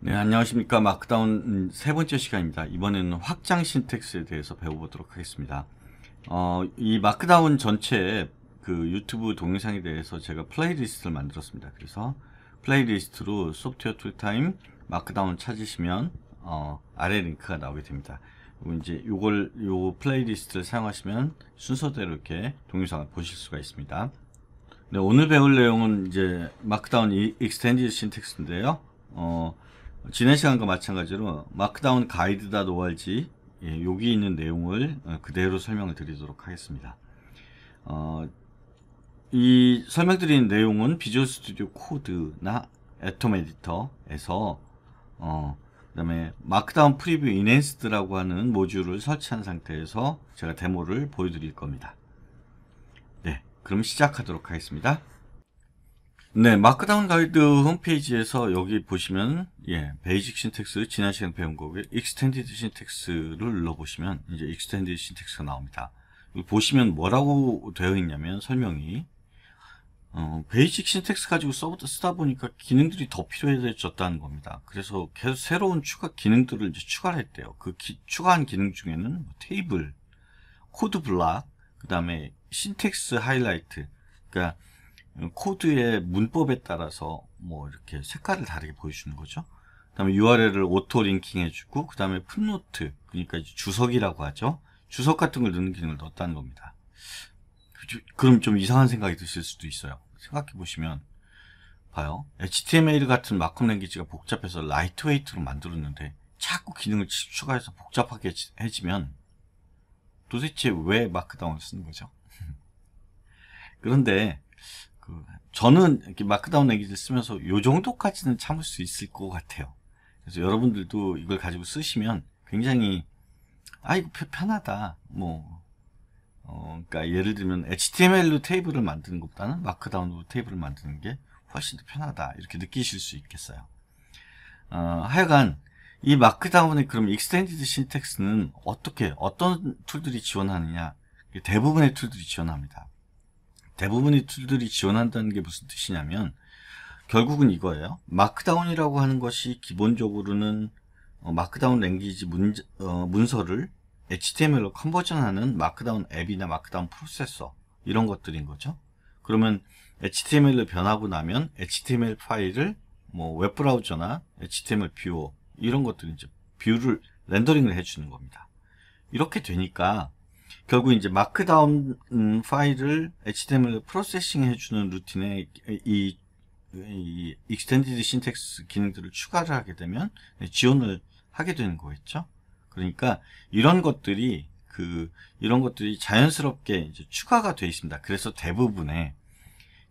네, 안녕하십니까. markdown 음, 세 번째 시간입니다. 이번에는 확장 syntax에 대해서 배워보도록 하겠습니다. 어, 이 markdown 전체 그 유튜브 동영상에 대해서 제가 playlist를 만들었습니다. 그래서 playlist로 Software Tool Time markdown 찾으시면 어, 아래 링크가 나오게 됩니다. 이제 요걸 요 playlist를 사용하시면 순서대로 이렇게 동영상을 보실 수가 있습니다. 네, 오늘 배울 내용은 이제 markdown Extended Syntax인데요. 어, 지난 시간과 마찬가지로 Markdown Guide.org 예, 여기 있는 내용을 어, 그대로 설명을 드리도록 하겠습니다. 어, 이 설명드리는 내용은 Visual Studio Code나 Atom 에디터에서 어, 그 다음에 Markdown Preview Enhanced라고 하는 모듈을 설치한 상태에서 제가 데모를 보여드릴 겁니다. 네, 그럼 시작하도록 하겠습니다. 네, Markdown Guide 홈페이지에서 여기 보시면 예, Basic Syntax 지난 시간 배운 거고요. Extended Syntax를 눌러 보시면 이제 Extended Syntax가 나옵니다. 보시면 뭐라고 되어 있냐면 설명이 어, Basic Syntax 가지고 써, 쓰다 보니까 기능들이 더 필요해졌다는 겁니다. 그래서 계속 새로운 추가 기능들을 이제 추가를 했대요. 그 기, 추가한 기능 중에는 뭐 테이블, code block, 그 다음에 syntax highlight, 그러니까 코드의 문법에 따라서 뭐 이렇게 색깔을 다르게 보여주는 거죠. 그 다음에 URL을 auto linking 해주고 그 다음에 footnote 그러니까 주석이라고 하죠. 주석 같은 걸 넣는 기능을 넣었다는 겁니다. 그럼 좀 이상한 생각이 드실 수도 있어요. 생각해 보시면 봐요. HTML 같은 markup language가 복잡해서 lightweight로 만들었는데 자꾸 기능을 추가해서 복잡하게 해지면 도대체 왜 Markdown을 쓰는 거죠? 그런데 그 저는 이렇게 Markdown language를 쓰면서 요 정도까지는 참을 수 있을 것 같아요. 그래서 여러분들도 이걸 가지고 쓰시면 굉장히 아 이거 편하다. 뭐 어, 그러니까 예를 들면 HTML로 테이블을 만드는 것보다는 Markdown으로 테이블을 만드는 게 훨씬 더 편하다. 이렇게 느끼실 수 있겠어요. 어, 하여간 이 Markdown의 그럼 Extended Syntax는 어떻게 어떤 tool들이 지원하느냐? 대부분의 tool들이 지원합니다. 대부분의 tool들이 지원한다는 게 무슨 뜻이냐면 결국은 이거예요. Markdown이라고 하는 것이 기본적으로는 어, Markdown language 문, 어, 문서를 HTML로 conversion하는 Markdown 앱이나 Markdown 프로세서 이런 것들인 거죠. 그러면 HTML로 변하고 나면 HTML 파일을 뭐 웹브라우저나 HTML viewer 이런 것들 이제 view를 렌더링을 해주는 겁니다. 이렇게 되니까 결국 이제 Markdown 음, 파일을 HTML processing 해주는 루틴에 이, 이 Extended Syntax 기능들을 추가를 하게 되면 지원을 하게 되는 거겠죠. 그러니까 이런 것들이 그 이런 것들이 자연스럽게 이제 추가가 되어 있습니다. 그래서 대부분의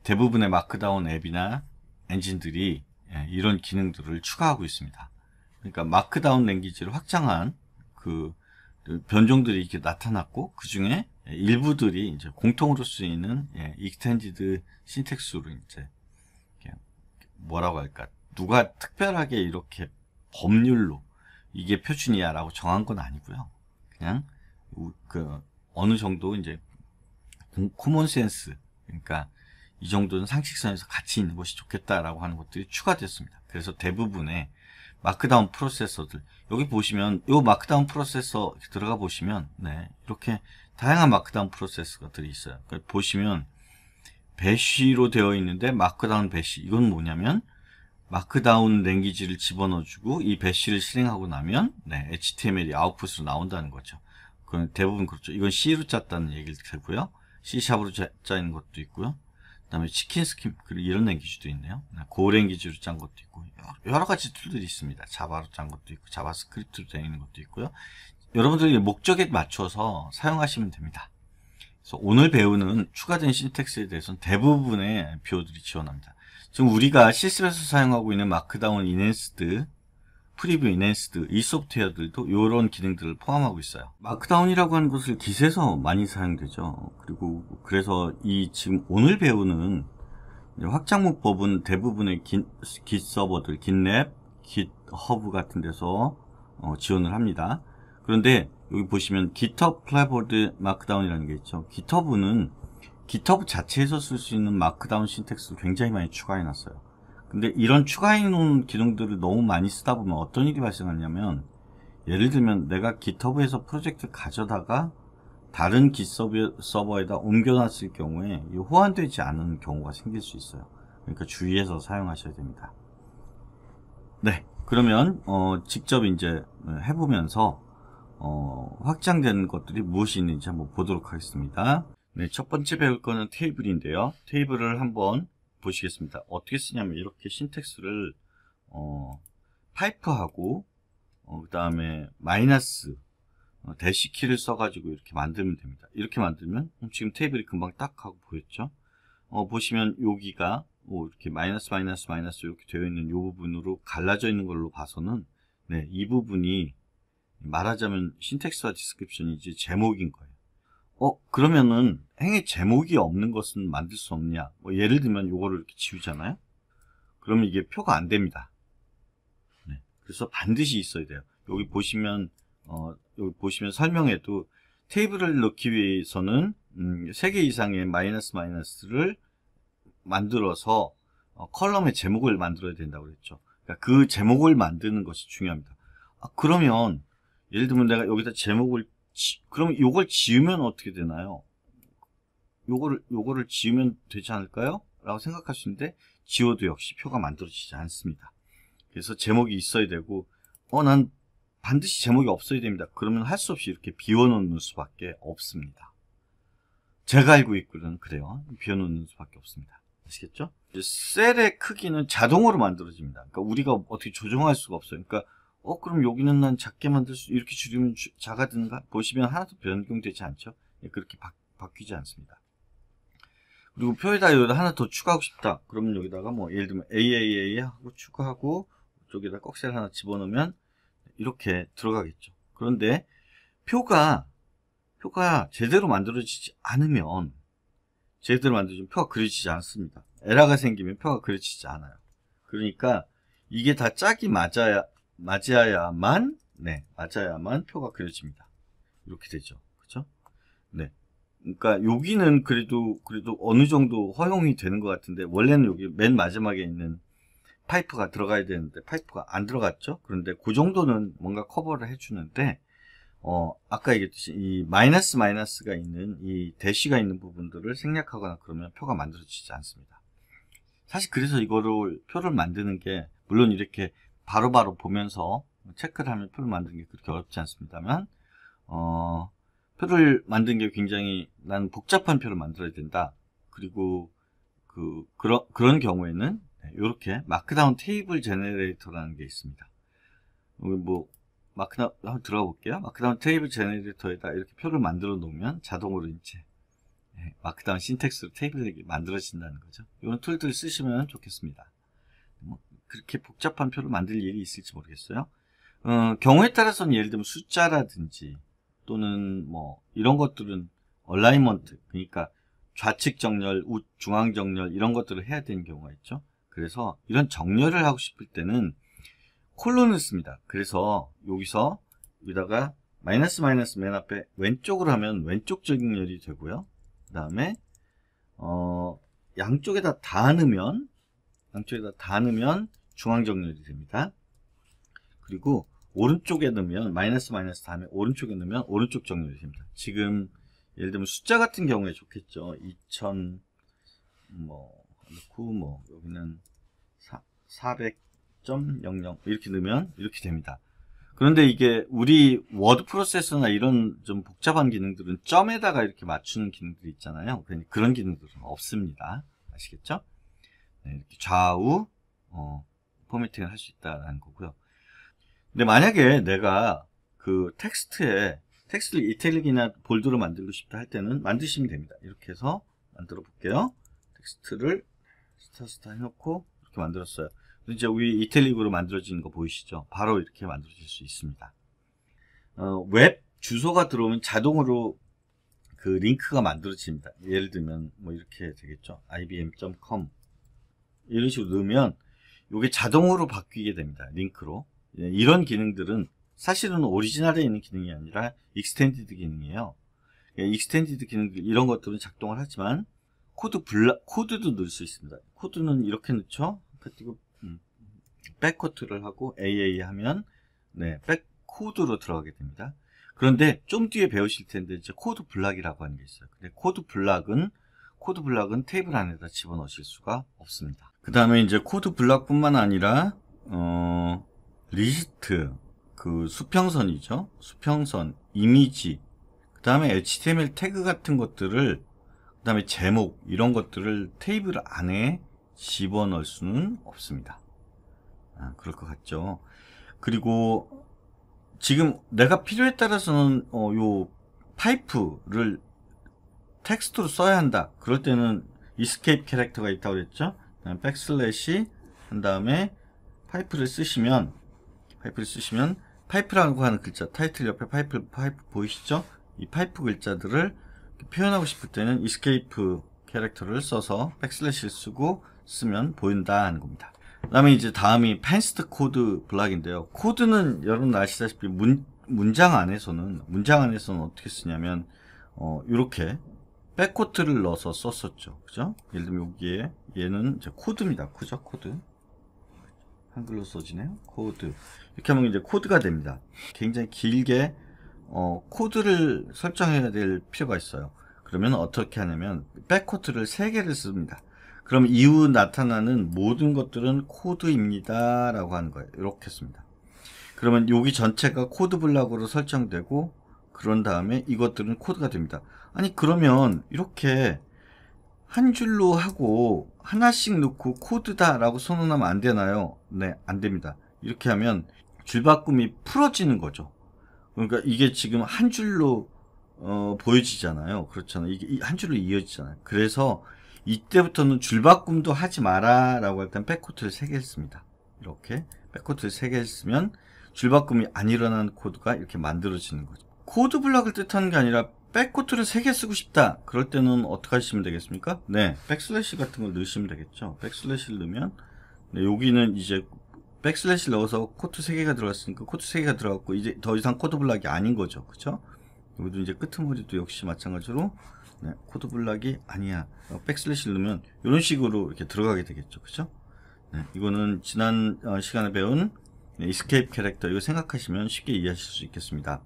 대부분의 Markdown 앱이나 엔진들이 예, 이런 기능들을 추가하고 있습니다. 그러니까 Markdown language를 확장한 그 변종들이 이렇게 나타났고 그 중에 일부들이 이제 공통으로 쓰이는 예, Extended Syntax로 이제 뭐라고 할까 누가 특별하게 이렇게 법률로 이게 표준이야라고 정한 건 아니고요. 그냥 그 어느 정도 이제 common sense 그러니까 이 정도는 상식선에서 같이 있는 것이 좋겠다라고 하는 것들이 추가됐습니다. 그래서 대부분의 Markdown 프로세서들 여기 보시면 이 Markdown 프로세서 들어가 보시면 네 이렇게 다양한 Markdown 프로세서들이 있어요. 그러니까 보시면 Bash로 되어 있는데 Markdown Bash 이건 뭐냐면 Markdown language를 집어넣어주고 이 Bash를 실행하고 나면 네, HTML이 아웃풋으로 나온다는 거죠. 그건 대부분 그렇죠. 이건 C로 짰다는 얘기를 되고요. C샵으로 짜는 것도 있고요. 그 다음에 치킨 그리고 이런 language도 있네요. 네, Go language로 짠 것도 있고 여러 가지 tool들이 있습니다. Java로 짠 것도 있고 JavaScript로 되어 있는 것도 있고요. 여러분들이 목적에 맞춰서 사용하시면 됩니다. 그래서 오늘 배우는 추가된 syntax에 대해서는 대부분의 viewer들이 지원합니다. 지금 우리가 실습에서 사용하고 있는 Markdown Enhanced, Preview Enhanced 이 소프트웨어들도 이런 기능들을 포함하고 있어요. Markdown이라고 하는 것을 Git에서 많이 사용되죠. 그리고 그래서 이 지금 오늘 배우는 확장 문법은 대부분의 Git, Git 서버들, GitLab, GitHub 같은 데서 어, 지원을 합니다. 그런데 여기 보시면 GitHub 클래보드 마크다운이라는 게 있죠. GitHub는 GitHub 자체에서 쓸 수 있는 마크다운 신텍스를 굉장히 많이 추가해 놨어요. 근데 이런 추가해 놓은 기능들을 너무 많이 쓰다 보면 어떤 일이 발생하냐면 예를 들면 내가 GitHub에서 프로젝트를 가져다가 다른 깃 서버 에다 옮겨놨을 경우에 호환되지 않은 경우가 생길 수 있어요. 그러니까 주의해서 사용하셔야 됩니다. 네, 그러면 어, 직접 이제 해보면서 어, 확장된 것들이 무엇이 있는지 한번 보도록 하겠습니다. 네, 첫 번째 배울 거는 테이블인데요. 테이블을 한번 보시겠습니다. 어떻게 쓰냐면 이렇게 신텍스를 어, 파이프하고 어, 그 다음에 마이너스 어, 대시 키를 써가지고 이렇게 만들면 됩니다. 이렇게 만들면 지금 테이블이 금방 딱 하고 보였죠? 어, 보시면 여기가 뭐 이렇게 마이너스 마이너스 마이너스 이렇게 되어 있는 이 부분으로 갈라져 있는 걸로 봐서는 네, 이 부분이 말하자면 Syntax와 Description이 이제 제목인 거예요. 어 그러면은 행의 제목이 없는 것은 만들 수 없냐? 뭐 예를 들면 이거를 이렇게 지우잖아요. 그러면 이게 표가 안 됩니다. 네, 그래서 반드시 있어야 돼요. 여기 보시면 어, 여기 보시면 설명에도 테이블을 넣기 위해서는 음, 3개 이상의 마이너스 마이너스를 만들어서 어, column의 제목을 만들어야 된다고 그랬죠. 그러니까 그 제목을 만드는 것이 중요합니다. 아, 그러면 예를 들면 내가 여기다 제목을 지, 그러면 요걸 지우면 어떻게 되나요? 요거를 요거를 지우면 되지 않을까요? 라고 생각할 수 있는데 지워도 역시 표가 만들어지지 않습니다. 그래서 제목이 있어야 되고 어 난 반드시 제목이 없어야 됩니다. 그러면 할 수 없이 이렇게 비워놓는 수밖에 없습니다. 제가 알고 있기로는 그래요. 비워놓는 수밖에 없습니다. 아시겠죠? 셀의 크기는 자동으로 만들어집니다. 그러니까 우리가 어떻게 조정할 수가 없어요. 그러니까 어 그럼 여기는 난 작게 만들 수 이렇게 줄이면 주, 작아지는가? 보시면 하나도 변경되지 않죠. 예, 그렇게 바, 바뀌지 않습니다. 그리고 표에다 여기다 하나 더 추가하고 싶다. 그러면 여기다가 뭐 예를 들면 AAA 하고 추가하고 쪽에다 꺽쇠를 하나 집어넣으면 이렇게 들어가겠죠. 그런데 표가 표가 제대로 만들어지지 않으면 제대로 만들어지면 표가 그려지지 않습니다. 에러가 생기면 표가 그려지지 않아요. 그러니까 이게 다 짝이 맞아야 맞아야만 네 맞아야만 표가 그려집니다. 이렇게 되죠. 그렇죠? 네. 그러니까 여기는 그래도 그래도 어느 정도 허용이 되는 것 같은데 원래는 여기 맨 마지막에 있는 파이프가 들어가야 되는데 파이프가 안 들어갔죠. 그런데 그 정도는 뭔가 커버를 해주는데 어 아까 얘기했듯이 이 마이너스 마이너스가 있는 이 대시가 있는 부분들을 생략하거나 그러면 표가 만들어지지 않습니다. 사실 그래서 이거를 표를 만드는 게 물론 이렇게 바로바로 바로 보면서 체크를 하면 표를 만드는 게 그렇게 어렵지 않습니다만 어, 표를 만드는 게 굉장히 나는 복잡한 표를 만들어야 된다. 그리고 그 그런 그런 경우에는 이렇게 Markdown Table Generator라는 게 있습니다. 여기 뭐 Markdown 한번 들어가 볼게요. Markdown Table Generator에다 이렇게 표를 만들어 놓으면 자동으로 이제 예, Markdown syntax로 테이블이 만들어진다는 거죠. 이런 툴들 쓰시면 좋겠습니다. 뭐 그렇게 복잡한 표를 만들 일이 있을지 모르겠어요. 어, 경우에 따라서는 예를 들면 숫자라든지 또는 뭐 이런 것들은 alignment 그러니까 좌측 정렬, 우, 중앙 정렬 이런 것들을 해야 되는 경우가 있죠. 그래서 이런 정렬을 하고 싶을 때는 콜론을 씁니다. 그래서 여기서 여기다가 마이너스 마이너스 맨 앞에 왼쪽으로 하면 왼쪽 정렬이 되고요. 그 다음에 어, 양쪽에다 다 넣으면 양쪽에다 다 넣으면 중앙정렬이 됩니다. 그리고 오른쪽에 넣으면 마이너스 마이너스 다음에 오른쪽에 넣으면 오른쪽 정렬이 됩니다. 지금 예를 들면 숫자 같은 경우에 좋겠죠. 2000 뭐 넣고 뭐 여기는 400.00 이렇게 넣으면 이렇게 됩니다. 그런데 이게 우리 워드 프로세서나 이런 좀 복잡한 기능들은 점에다가 이렇게 맞추는 기능들이 있잖아요. 그런 기능들은 없습니다. 아시겠죠? 네, 이렇게 좌우 어, formatting을 할 수 있다는 거고요. 근데 만약에 내가 그 텍스트에 텍스트를 italic이나 bold로 만들고 싶다 할 때는 만드시면 됩니다. 이렇게 해서 만들어 볼게요. 텍스트를 star star 해놓고 이렇게 만들었어요. 이제 위 italic으로 만들어진 거 보이시죠? 바로 이렇게 만들어질 수 있습니다. 어, 웹 주소가 들어오면 자동으로 그 링크가 만들어집니다. 예를 들면 뭐 이렇게 되겠죠. ibm.com 이런 식으로 넣으면 이게 자동으로 바뀌게 됩니다. 링크로. 예, 이런 기능들은 사실은 오리지널에 있는 기능이 아니라 extended 기능이에요. extended 기능 이런 것들은 작동을 하지만 코드 블라, 코드도 넣을 수 있습니다. 코드는 이렇게 넣죠. 그리고 음, backquote를 하고 AA 하면 네, 백 코드로 들어가게 됩니다. 그런데 좀 뒤에 배우실 텐데 이제 code block이라고 하는 게 있어요. 근데 code block은 code block은 테이블 안에다 집어넣으실 수가 없습니다. 그 다음에 이제 code block뿐만 아니라 어, 리스트 그 수평선이죠. 수평선, 이미지, 그 다음에 HTML 태그 같은 것들을 그 다음에 제목 이런 것들을 테이블 안에 집어넣을 수는 없습니다. 아, 그럴 것 같죠. 그리고 지금 내가 필요에 따라서는 어, 요 파이프를 텍스트로 써야 한다. 그럴 때는 escape character가 있다고 그랬죠. backslash 한 다음에 파이프를 쓰시면 파이프를 쓰시면 파이프라고 하는 글자 타이틀 옆에 파이프 파이프 보이시죠? 이 파이프 글자들을 표현하고 싶을 때는 escape character를 써서 backslash를 쓰고 쓰면 보인다 하는 겁니다. 그 다음에 이제 다음이 fenced code block인데요. 코드는 여러분 아시다시피 문, 문장 안에서는 문장 안에서는 어떻게 쓰냐면 어, 이렇게 backquote를 넣어서 썼었죠. 그죠? 예를 들면 여기에 얘는 이제 코드입니다. 그죠? 코드. 한글로 써지네요. 코드. 이렇게 하면 이제 코드가 됩니다. 굉장히 길게 어, 코드를 설정해야 될 필요가 있어요. 그러면 어떻게 하냐면 backquote를 3개를 씁니다. 그럼 이후 나타나는 모든 것들은 코드입니다. 라고 하는 거예요. 이렇게 씁니다. 그러면 여기 전체가 code block으로 설정되고 그런 다음에 이것들은 코드가 됩니다. 아니 그러면 이렇게 한 줄로 하고 하나씩 넣고 코드다 라고 선언하면 안 되나요? 네, 안 됩니다. 이렇게 하면 줄바꿈이 풀어지는 거죠. 그러니까 이게 지금 한 줄로 어, 보여지잖아요. 그렇잖아요. 이게 한 줄로 이어지잖아요. 그래서 이때부터는 줄바꿈도 하지 마라 라고 할 땐 backquote를 3개 씁니다. 이렇게 backquote를 3개 쓰면 줄바꿈이 안 일어나는 코드가 이렇게 만들어지는 거죠. code block을 뜻하는 게 아니라 backquote를 3개 쓰고 싶다. 그럴 때는 어떻게 하시면 되겠습니까? 네, backslash 같은 걸 넣으시면 되겠죠. backslash를 넣으면 네, 여기는 이제 backslash를 넣어서 quote 3개가 들어갔으니까 quote 3개가 들어갔고 이제 더 이상 code block이 아닌 거죠. 그쵸? 여기도 이제 끄트머리도 역시 마찬가지로 네, code block이 아니야. 어, backslash를 넣으면 이런 식으로 이렇게 들어가게 되겠죠. 그쵸? 네, 이거는 지난 어, 시간에 배운 네, escape character 이거 생각하시면 쉽게 이해하실 수 있겠습니다.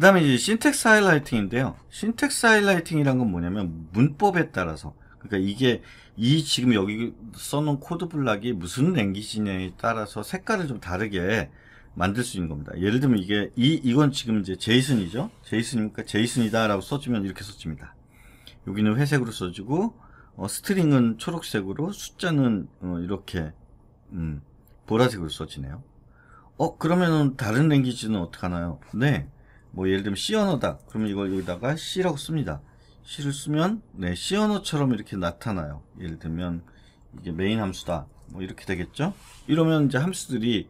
그 다음에 이제 syntax highlighting인데요. syntax highlighting이란 건 뭐냐면 문법에 따라서 그러니까 이게 이 지금 여기 써놓은 code block이 무슨 language냐에 따라서 색깔을 좀 다르게 만들 수 있는 겁니다. 예를 들면 이게 이 이건 지금 이제 JSON이죠. JSON이니까 JSON이다라고 써주면 이렇게 써집니다. 여기는 회색으로 써주고 어, string은 초록색으로 숫자는 어, 이렇게 음, 보라색으로 써지네요. 어 그러면은 다른 language는 어떻게 하나요? 네. 뭐 예를 들면 언어다. 그러면 이걸 여기다가 C라고 씁니다. C를 쓰면 네, C 언어처럼 이렇게 나타나요. 예를 들면 이게 메인 함수다. 뭐 이렇게 되겠죠? 이러면 이제 함수들이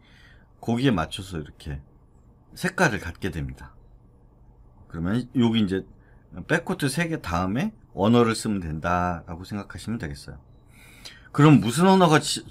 거기에 맞춰서 이렇게 색깔을 갖게 됩니다. 그러면 여기 이제 backquote 3개 다음에 언어를 쓰면 된다라고 생각하시면 되겠어요. 그럼 무슨 언어가 지,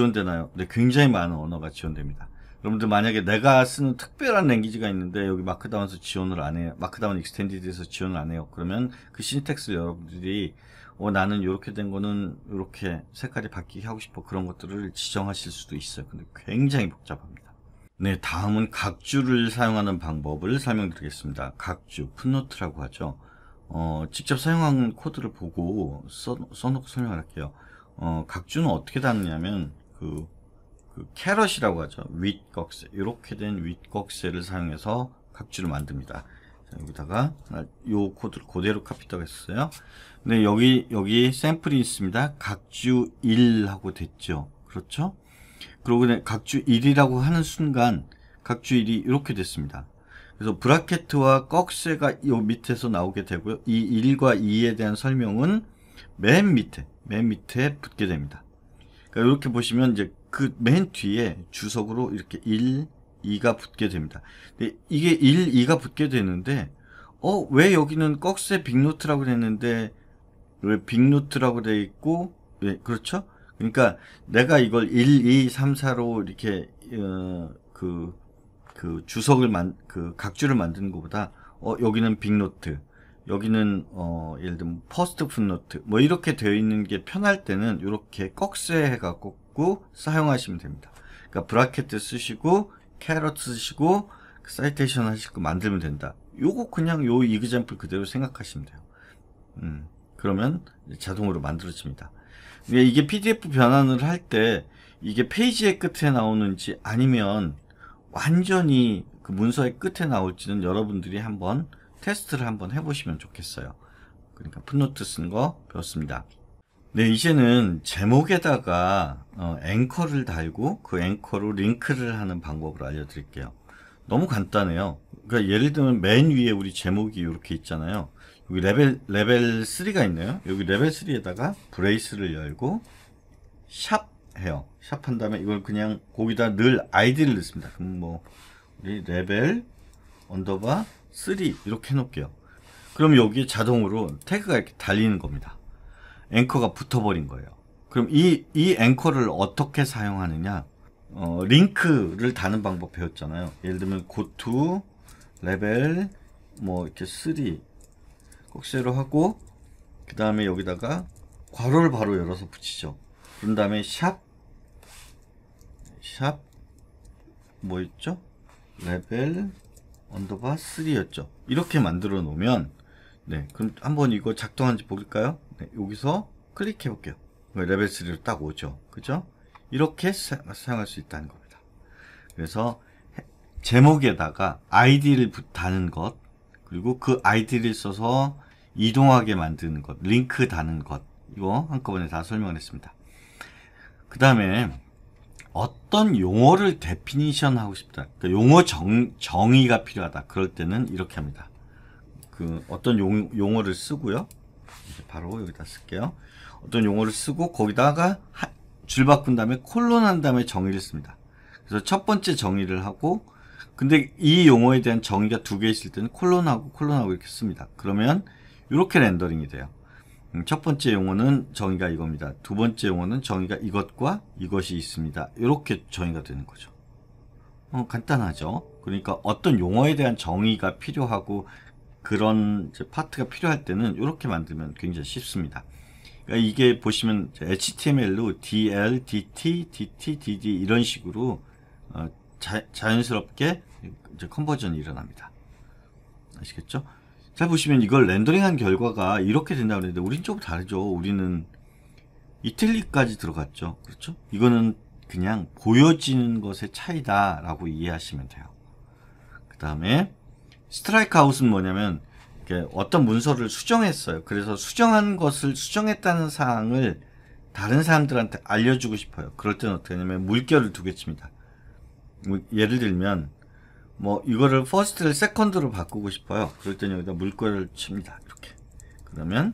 원되나요 네, 굉장히 많은 언어가 지원됩니다. 여러분들 만약에 내가 쓰는 특별한 language가 있는데 여기 Markdown에서 지원을 안 해요. Markdown Extended에서 지원을 안 해요. 그러면 그 syntax를 여러분들이 어 나는 이렇게 된 거는 이렇게 색깔이 바뀌게 하고 싶어 그런 것들을 지정하실 수도 있어요. 근데 굉장히 복잡합니다. 네, 다음은 각주를 사용하는 방법을 설명드리겠습니다. 각주, 풋노트라고 하죠. 어, 직접 사용한 코드를 보고 써, 써놓고 설명할게요. 어, 각주는 어떻게 닿느냐면 그 그 캐럿이라고 하죠. 윗꺽쇠. 이렇게 된 윗꺽쇠를 사용해서 각주를 만듭니다. 자, 여기다가 요 코드를 그대로 카피하고 했어요. 근데 여기 여기 샘플이 있습니다. 각주 1 하고 됐죠. 그렇죠? 그리고 각주 1이라고 하는 순간 각주 1이 이렇게 됐습니다. 그래서 브라켓과 꺽쇠가 요 밑에서 나오게 되고요. 이 1과 2에 대한 설명은 맨 밑에 맨 밑에 붙게 됩니다. 그러니까 이렇게 보시면 이제 그 맨 뒤에 주석으로 이렇게 1, 2가 붙게 됩니다. 근데 이게 1, 2가 붙게 되는데 어, 왜 여기는 꺽쇠 빅노트라고 됐는데 왜 빅노트라고 돼 있고 예, 그렇죠? 그러니까 내가 이걸 1, 2, 3, 4로 이렇게 어, 그, 그 주석을 만, 그 각주를 만드는 것보다 어, 여기는 big note, 여기는 어 예를 들면 first footnote 뭐 이렇게 되어 있는 게 편할 때는 이렇게 꺽쇠 해갖고 사용하시면 됩니다. 그러니까 bracket 쓰시고 caret 쓰시고 citation 하시고 만들면 된다. 요거 그냥 요 example 그대로 생각하시면 돼요. 음, 그러면 자동으로 만들어집니다. 이게 PDF 변환을 할 때 이게 페이지의 끝에 나오는지 아니면 완전히 그 문서의 끝에 나올지는 여러분들이 한번 테스트를 한번 해보시면 좋겠어요. 그러니까 footnote 쓰는 거 배웠습니다. 네, 이제는 제목에다가 어, 앵커를 달고 그 앵커로 링크를 하는 방법을 알려드릴게요. 너무 간단해요. 그러니까 예를 들면 맨 위에 우리 제목이 이렇게 있잖아요. 여기 레벨 레벨 3가 있네요. 여기 레벨 3에다가 brace를 열고 sharp 해요. sharp 한 다음에 이걸 그냥 거기다 늘 아이디를 넣습니다. 그럼 뭐 우리 레벨 underbar 3 이렇게 해놓을게요. 그럼 여기 자동으로 태그가 이렇게 달리는 겁니다. 앵커가 붙어버린 거예요. 그럼 이, 이 앵커를 어떻게 사용하느냐? 어, 링크를 다는 방법 배웠잖아요. 예를 들면 go to level 뭐 이렇게 3 꺽쇠로 하고 그 다음에 여기다가 괄호를 바로 열어서 붙이죠. 그런 다음에 sharp sharp 뭐 있죠? 레벨 underbar 3였죠. 이렇게 만들어 놓으면 네, 그럼 한번 이거 작동하는지 볼까요? 네, 여기서 클릭해 볼게요. 레벨 3로 딱 오죠. 그죠? 이렇게 사, 사용할 수 있다는 겁니다. 그래서 제목에다가 아이디를 다는 것, 그리고 그 아이디를 써서 이동하게 만드는 것, 링크 다는 것, 이거 한꺼번에 다 설명을 했습니다. 그 다음에 어떤 용어를 definition 하고 싶다. 그러니까 용어 정, 정의가 필요하다. 그럴 때는 이렇게 합니다. 그 어떤 용, 용어를 쓰고요. 바로 여기다 쓸게요. 어떤 용어를 쓰고 거기다가 하, 줄 바꾼 다음에 콜론 한 다음에 정의를 씁니다. 그래서 첫 번째 정의를 하고 근데 이 용어에 대한 정의가 두 개 있을 때는 콜론하고 콜론하고 이렇게 씁니다. 그러면 이렇게 렌더링이 돼요. 음, 첫 번째 용어는 정의가 이겁니다. 두 번째 용어는 정의가 이것과 이것이 있습니다. 이렇게 정의가 되는 거죠. 어, 간단하죠. 그러니까 어떤 용어에 대한 정의가 필요하고 그런 파트가 필요할 때는 이렇게 만들면 굉장히 쉽습니다. 그러니까 이게 보시면 HTML로 DL, DT, DT, DD 이런 식으로 어, 자, 연스럽게 컨버전이 일어납니다. 아시겠죠? 잘 보시면 이걸 렌더링한 결과가 이렇게 된다고 그랬는데 우린 좀 다르죠. 우리는 이틀리까지 들어갔죠. 그렇죠? 이거는 그냥 보여지는 것의 차이다라고 이해하시면 돼요. 그 다음에 스트라이크 아웃은 뭐냐면 어떤 문서를 수정했어요. 그래서 수정한 것을 수정했다는 사항을 다른 사람들한테 알려주고 싶어요. 그럴 때는 어떻게 하냐면 물결을 두개 칩니다. 뭐 예를 들면 뭐 이거를 first를 second로 바꾸고 싶어요. 그럴 때는 여기다 물결을 칩니다. 이렇게. 그러면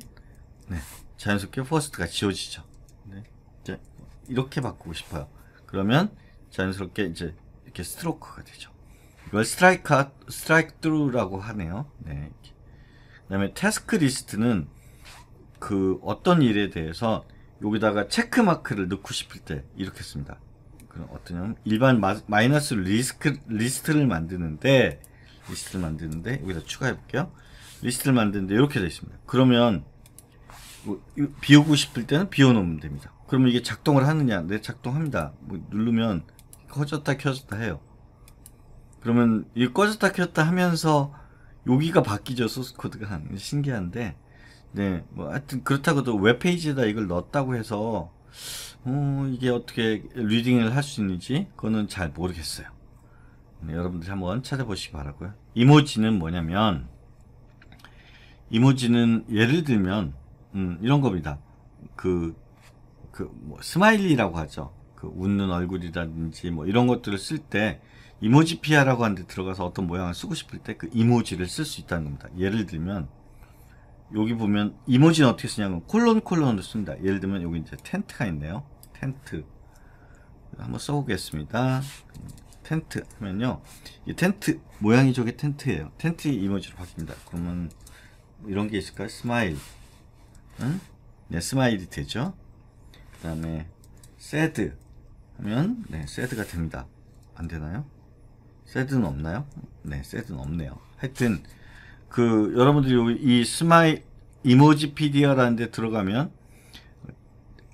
네, 자연스럽게 first가 지워지죠. 네, 이제 이렇게 바꾸고 싶어요. 그러면 자연스럽게 이제 이렇게 stroke가 되죠. 이걸 strike strikethrough라고 하네요. 네. 그다음에 task list는 그 어떤 일에 대해서 여기다가 check mark를 넣고 싶을 때 이렇게 씁니다. 그럼 어떠냐면 일반 마, 이너스 리스크 리스트를 만드는데 리스트를 만드는데 여기다 추가해 볼게요. 리스트를 만드는데 이렇게 되어 있습니다. 그러면 뭐, 비우고 싶을 때는 비워 놓으면 됩니다. 그러면 이게 작동을 하느냐? 네, 작동합니다. 뭐 누르면 꺼졌다 켜졌다 해요. 그러면 이 꺼졌다 켰다 하면서 여기가 바뀌죠 소스 코드가 신기한데 네 뭐 하여튼 그렇다고도 웹페이지에다 이걸 넣었다고 해서 어, 이게 어떻게 reading을 할 수 있는지 그거는 잘 모르겠어요. 네, 여러분들 한번 찾아보시기 바라고요. 이모지는 뭐냐면 이모지는 예를 들면 음, 이런 겁니다. 그, 그, 뭐, smiley라고 하죠. 그, 웃는 얼굴이라든지, 뭐, 이런 것들을 쓸때 Emojipedia라고 하는데 들어가서 어떤 모양을 쓰고 싶을 때 그 이모지를 쓸 수 있다는 겁니다. 예를 들면 여기 보면 이모지는 어떻게 쓰냐면 콜론 콜론으로 씁니다. 예를 들면 여기 이제 텐트가 있네요. 텐트 한번 써보겠습니다. 텐트 하면요. 이 텐트 모양이 저게 텐트예요. 텐트 이모지로 바뀝니다. 그러면 이런 게 있을까요? smile. 응? 네, smile이 되죠. 그 다음에 sad 하면 네, sad가 됩니다. 안 되나요? sad는 없나요? 네, sad는 없네요. 하여튼 그 여러분들이 이 스마이 Emojipedia라는 데 들어가면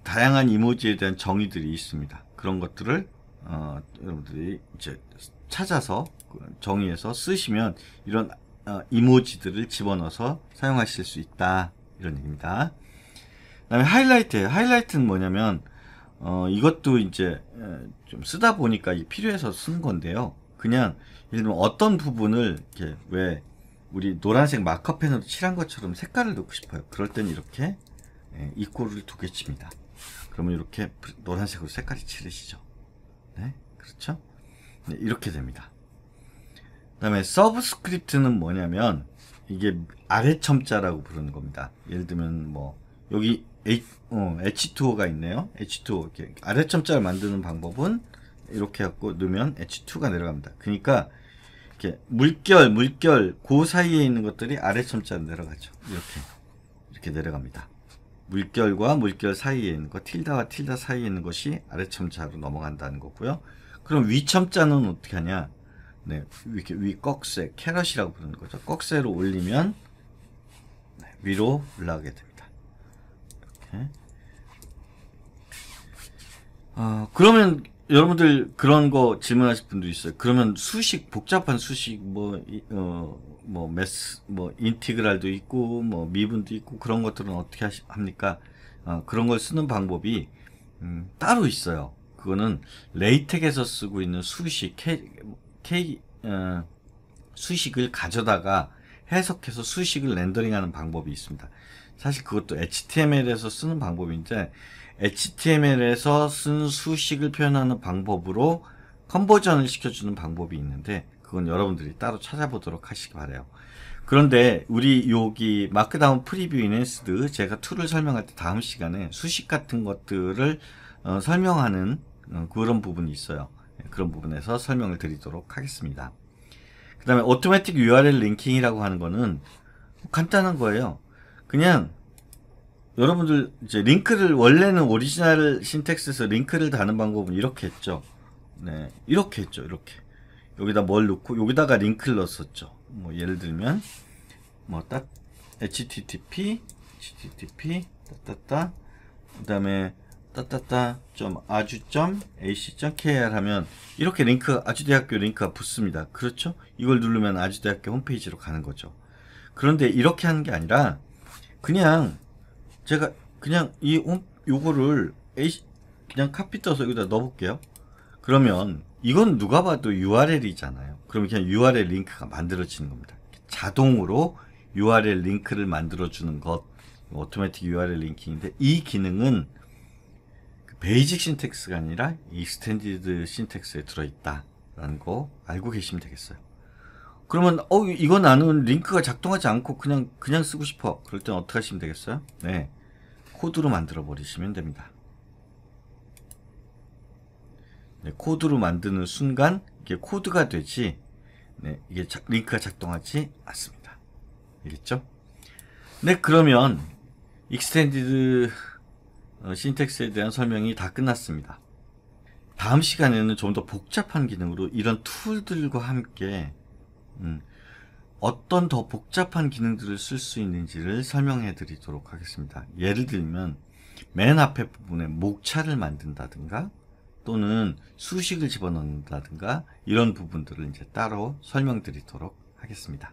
다양한 이모지에 대한 정의들이 있습니다. 그런 것들을 어, 여러분들이 이제 찾아서 그 정의해서 쓰시면 이런 어, 이모지들을 집어넣어서 사용하실 수 있다 이런 얘기입니다. 그다음에 하이라이트예요. 하이라이트는 뭐냐면 어, 이것도 이제 좀 쓰다 보니까 필요해서 쓴 건데요. 그냥 예를 들면 어떤 부분을 이렇게 왜 우리 노란색 마커펜으로 칠한 것처럼 색깔을 넣고 싶어요. 그럴 땐 이렇게 이꼬를 두개 칩니다. 그러면 이렇게 노란색으로 색깔이 칠해지죠. 네, 그렇죠? 네, 이렇게 됩니다. 그 다음에 subscript는 뭐냐면 이게 아래 첨자라고 부르는 겁니다. 예를 들면 뭐 여기 H, 어, H2O가 있네요. H2O 이렇게 아래 첨자를 만드는 방법은 이렇게 갖고 넣으면 H2가 내려갑니다. 그러니까 이렇게 물결, 물결 그 사이에 있는 것들이 아래 첨자로 내려가죠. 이렇게 이렇게 내려갑니다. 물결과 물결 사이에 있는 것, 틸다와 틸다 사이에 있는 것이 아래 첨자로 넘어간다는 거고요. 그럼 위 첨자는 어떻게 하냐? 네, 이렇게 위 꺽쇠, 캐럿이라고 부르는 거죠. 꺽쇠로 올리면 네, 위로 올라가게 됩니다. 이렇게. 어, 그러면 여러분들 그런 거 질문하실 분도 있어요. 그러면 수식 복잡한 수식 뭐 어, 뭐 메스 뭐 인티그랄도 있고 뭐 미분도 있고 그런 것들은 어떻게 하시, 합니까? 어, 그런 걸 쓰는 방법이 음, 따로 있어요. 그거는 레이텍에서 쓰고 있는 수식 K, K 어, 수식을 가져다가 해석해서 수식을 렌더링하는 방법이 있습니다. 사실 그것도 HTML에서 쓰는 방법인데 HTML에서 쓴 수식을 표현하는 방법으로 conversion을 시켜주는 방법이 있는데 그건 여러분들이 따로 찾아보도록 하시기 바래요. 그런데 우리 여기 Markdown Preview Enhanced 제가 tool을 설명할 때 다음 시간에 수식 같은 것들을 어, 설명하는 어, 그런 부분이 있어요. 네, 그런 부분에서 설명을 드리도록 하겠습니다. 그 다음에 오토매틱 URL 링킹이라고 하는 거는 간단한 거예요. 그냥 여러분들 이제 링크를 원래는 original syntax에서 링크를 다는 방법은 이렇게 했죠. 네, 이렇게 했죠. 이렇게 여기다 뭘 넣고 여기다가 링크를 넣었었죠. 뭐 예를 들면 뭐 딱 http http 따따따 그다음에 따따따 점 아주 점 ac 점 kr 하면 이렇게 링크 아주대학교 링크가 붙습니다. 그렇죠? 이걸 누르면 아주대학교 홈페이지로 가는 거죠. 그런데 이렇게 하는 게 아니라 그냥 제가 그냥 이 홈, 요거를 그냥 카피 떠서 여기다 넣어볼게요. 그러면 이건 누가 봐도 URL이잖아요. 그러면 그냥 URL 링크가 만들어지는 겁니다. 자동으로 URL 링크를 만들어주는 것, 오토매틱 URL 링킹인데 이 기능은 그 basic syntax가 아니라 extended syntax에 들어있다라는 거 알고 계시면 되겠어요. 그러면 어 이거 나는 링크가 작동하지 않고 그냥 그냥 쓰고 싶어. 그럴 땐 어떻게 하시면 되겠어요? 네. 코드로 만들어 버리시면 됩니다. 네, 코드로 만드는 순간 이게 코드가 되지 네, 이게 자, 링크가 작동하지 않습니다. 알겠죠? 네, 그러면 extended 어, syntax에 대한 설명이 다 끝났습니다. 다음 시간에는 좀 더 복잡한 기능으로 이런 tool들과 함께 음, 어떤 더 복잡한 기능들을 쓸 수 있는지를 설명해 드리도록 하겠습니다. 예를 들면 맨 앞에 부분에 목차를 만든다든가 또는 수식을 집어넣는다든가 이런 부분들을 이제 따로 설명드리도록 하겠습니다.